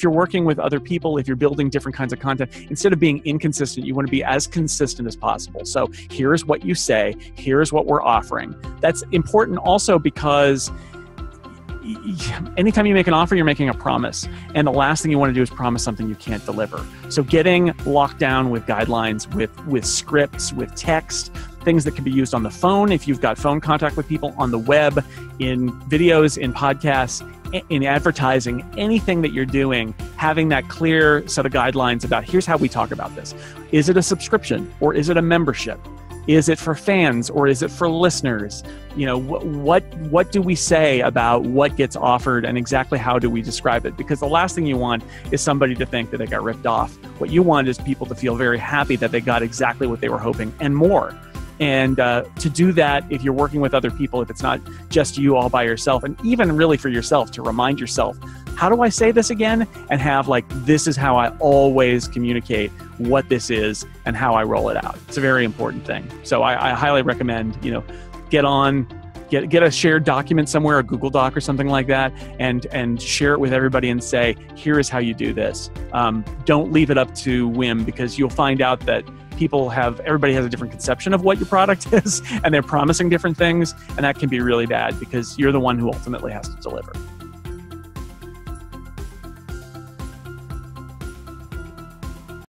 if you're working with other people, if you're building different kinds of content, instead of being inconsistent, you want to be as consistent as possible. So here's what you say, here's what we're offering. That's important also because anytime you make an offer, you're making a promise. And the last thing you want to do is promise something you can't deliver. So getting locked down with guidelines, with, with scripts, with text, things that can be used on the phone if you've got phone contact with people, on the web, in videos, in podcasts, in advertising, anything that you're doing, having that clear set of guidelines about here's how we talk about this. Is it a subscription or is it a membership? Is it for fans or is it for listeners? You know, what, what what do we say about what gets offered and exactly how do we describe it? Because the last thing you want is somebody to think that they got ripped off. What you want is people to feel very happy that they got exactly what they were hoping and more. And uh, to do that, if you're working with other people, if it's not just you all by yourself, and even really for yourself to remind yourself, how do I say this again? And have like, this is how I always communicate what this is and how I roll it out. It's a very important thing. So I, I highly recommend, you know, get on, get get a shared document somewhere, a Google Doc or something like that, and and share it with everybody and say, here is how you do this. Um, don't leave it up to whim because you'll find out that people have everybody has a different conception of what your product is and they're promising different things and that can be really bad because you're the one who ultimately has to deliver